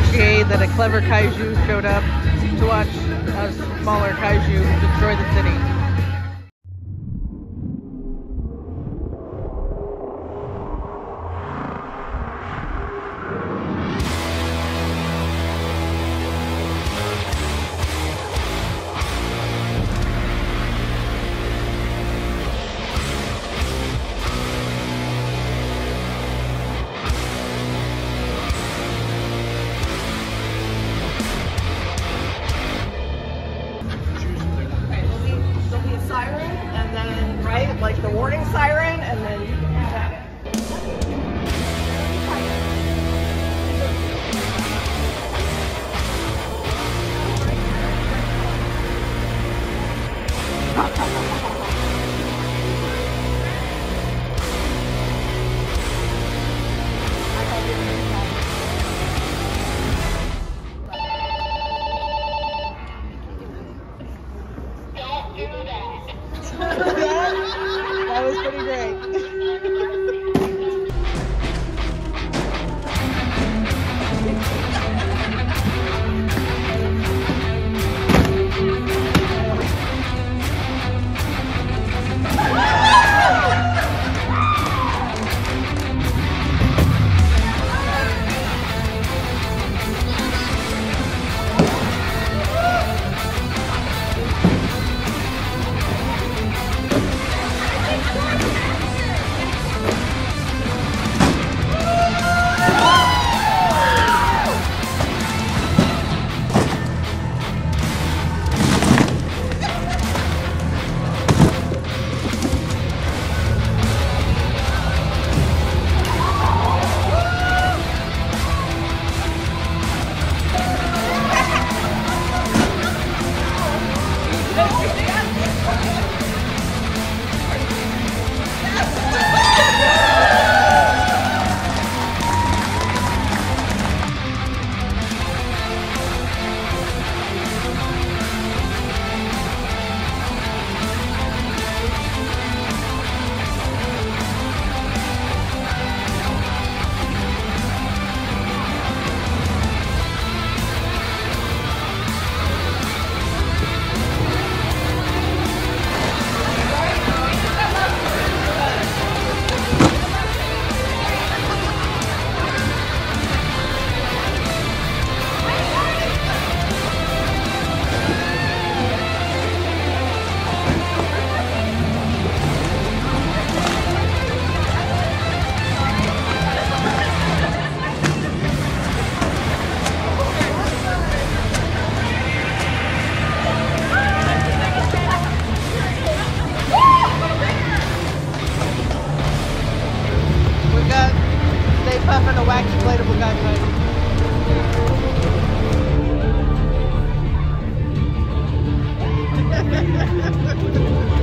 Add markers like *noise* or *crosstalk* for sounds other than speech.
appreciate that a clever kaiju showed up to watch a smaller kaiju destroy the city. *laughs* that was pretty great. And a wax inflatable gunfight. *laughs*